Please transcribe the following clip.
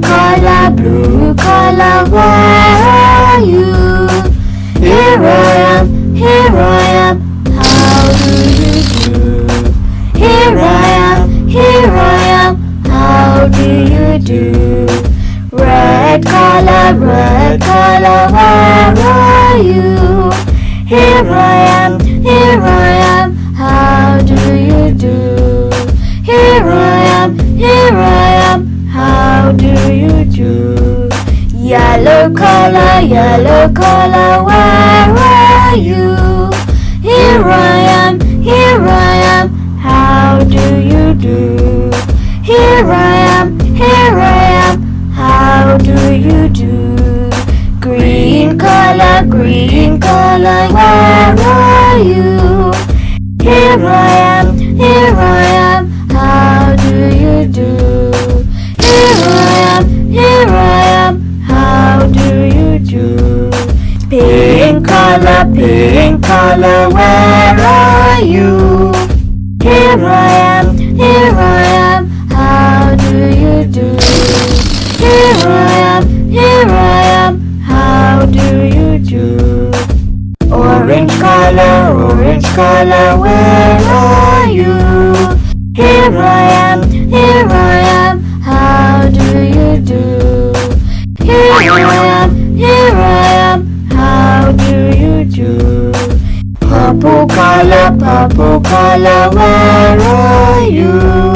color, blue color, where are you? Here I am, here I am, how do you do? Here I am, here I am, how do you do? Red color, red color, where are you? Here I am, do you do? Yellow color, yellow color, where are you? Here I am, here I am, how do you do? Here I am, here I am, how do you do? Green color, green color, Am, how do you do? Pink color, pink color, where are you? Here I am, here I am, how do you do? Here I am, here I am, how do you do? Orange color, orange color, where are you? Here I am, Purple color, purple where are you?